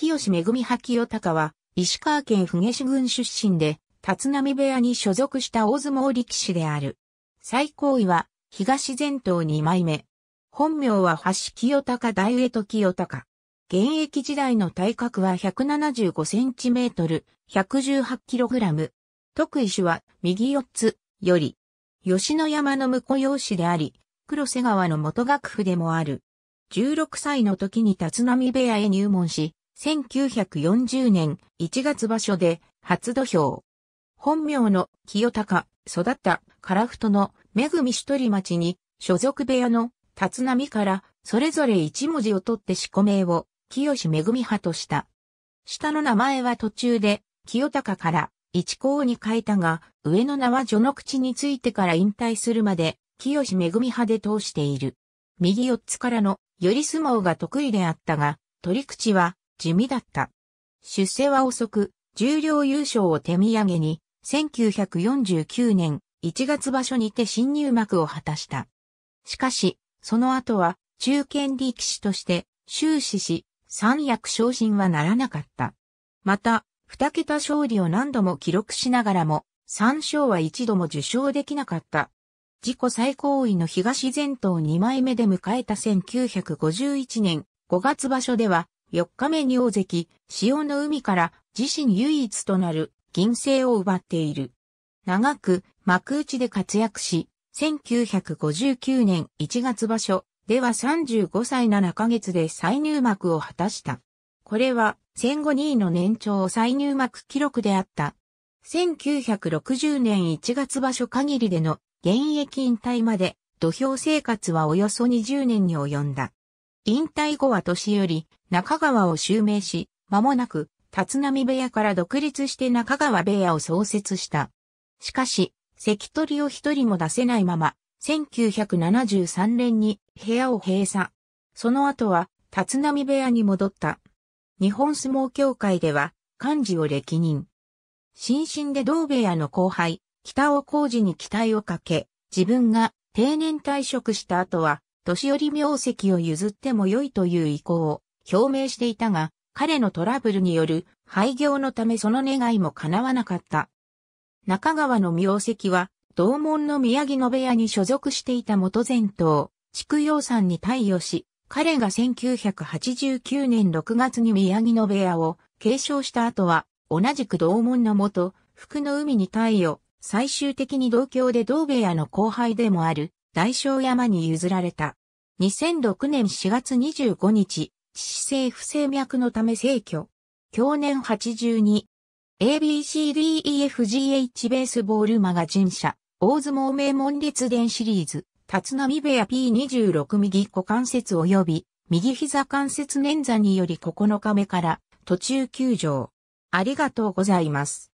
清めぐみは清隆は、石川県府下市郡出身で、立浪部屋に所属した大相撲力士である。最高位は、東前頭2枚目。本名は橋清隆大上戸清隆。現役時代の体格は175センチメートル、118キログラム。特異種は右4つより、吉野山の婿養子であり、黒瀬川の元楽府でもある。16歳の時に立浪部屋へ入門し、1940年1月場所で初土俵。本名の清高、育った樺太の恵み一人町に所属部屋の立浪からそれぞれ一文字を取って四股名を清恵み派とした。下の名前は途中で清高から一校に変えたが、上の名は序の口についてから引退するまで、清恵み派で通している。右四つからのより相撲が得意であったが、取り口は地味だった。出世は遅く、重量優勝を手土産に、1949年1月場所にて新入幕を果たした。しかし、その後は中堅力士として終始し、三役昇進はならなかった。また、二桁勝利を何度も記録しながらも、三勝は一度も受賞できなかった。自己最高位の東前頭2枚目で迎えた1951年5月場所では、4日目に大関、潮の海から自身唯一となる銀星を奪っている。長く幕内で活躍し、1959年1月場所では35歳7ヶ月で再入幕を果たした。これは戦後2位の年長再入幕記録であった。1960年1月場所限りでの現役引退まで土俵生活はおよそ20年に及んだ。引退後は年寄り中川を襲名し、間もなく立浪部屋から独立して中川部屋を創設した。しかし、関取を一人も出せないまま、1973年に部屋を閉鎖。その後は立浪部屋に戻った。日本相撲協会では幹事を歴任。新進で同部屋の後輩、北尾工事に期待をかけ、自分が定年退職した後は、年寄り名跡を譲っても良いという意向を表明していたが、彼のトラブルによる廃業のためその願いも叶わなかった。中川の名跡は、同門の宮城野部屋に所属していた元前頭、筑陽さんに貸与し、彼が1989年6月に宮城野部屋を継承した後は、同じく同門の元、福の海に太陽、最終的に同郷で同部屋の後輩でもある、大正山に譲られた。2006年4月25日、致死性不整脈のため逝去。去年82。ABCDEFGH ベースボールマガジン社、大相撲名門列伝シリーズ。立浪部屋 P26 右股関節及び右膝関節捻挫により9日目から途中休場。ありがとうございます。